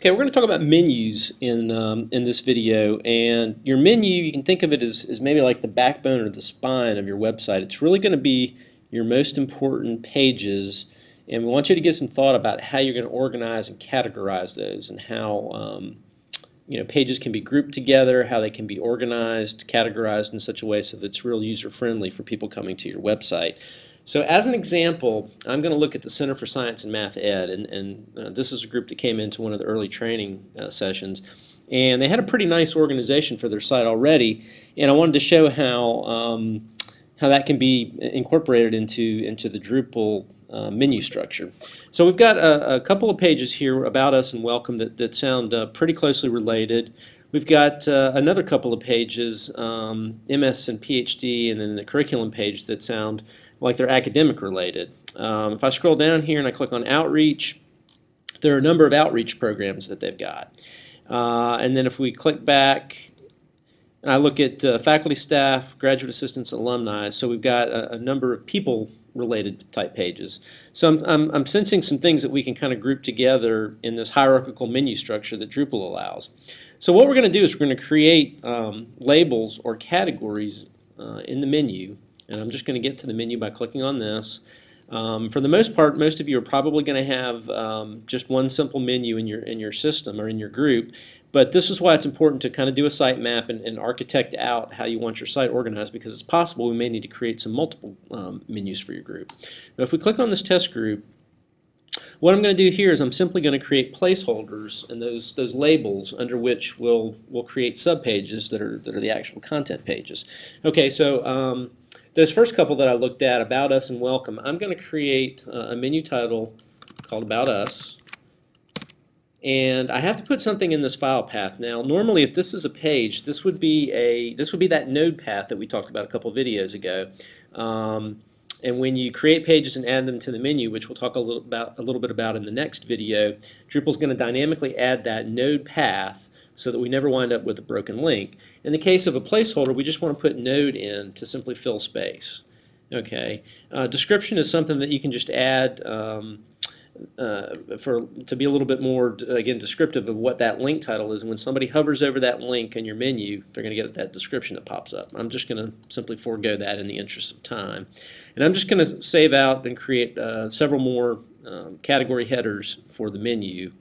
Okay, we're going to talk about menus in, um, in this video, and your menu, you can think of it as, as maybe like the backbone or the spine of your website. It's really going to be your most important pages, and we want you to give some thought about how you're going to organize and categorize those, and how um, you know pages can be grouped together, how they can be organized, categorized in such a way so that it's real user-friendly for people coming to your website. So as an example, I'm going to look at the Center for Science and Math Ed, and, and uh, this is a group that came into one of the early training uh, sessions. And they had a pretty nice organization for their site already, and I wanted to show how, um, how that can be incorporated into, into the Drupal uh, menu structure. So we've got a, a, couple of pages here about us and welcome that, that sound uh, pretty closely related. We've got uh, another couple of pages, um, MS and PhD, and then the curriculum page that sound like they're academic related. Um, if I scroll down here and I click on outreach, there are a number of outreach programs that they've got. Uh, and then if we click back and I look at uh, faculty, staff, graduate assistants, alumni, so we've got a, a number of people related type pages. So I'm, I'm, I'm, sensing some things that we can kind of group together in this hierarchical menu structure that Drupal allows. So what we're going to do is we're going to create um, labels or categories uh, in the menu and I'm just going to get to the menu by clicking on this. Um, for the most part, most of you are probably going to have um, just one simple menu in your in your system or in your group. But this is why it's important to kind of do a site map and, and architect out how you want your site organized because it's possible we may need to create some multiple um, menus for your group. Now, if we click on this test group, what I'm going to do here is I'm simply going to create placeholders and those those labels under which we'll we'll create subpages that are that are the actual content pages. Okay, so um, those first couple that I looked at, About Us and Welcome, I'm going to create a menu title called About Us. And I have to put something in this file path. Now, normally if this is a page, this would be a this would be that node path that we talked about a couple videos ago. Um, and when you create pages and add them to the menu, which we'll talk a little about a little bit about in the next video, Drupal's going to dynamically add that node path so that we never wind up with a broken link. In the case of a placeholder, we just want to put node in to simply fill space. Okay. Uh, description is something that you can just add um, uh, for to be a little bit more again descriptive of what that link title is. And when somebody hovers over that link in your menu, they're going to get that description that pops up. I'm just going to simply forego that in the interest of time, and I'm just going to save out and create uh, several more um, category headers for the menu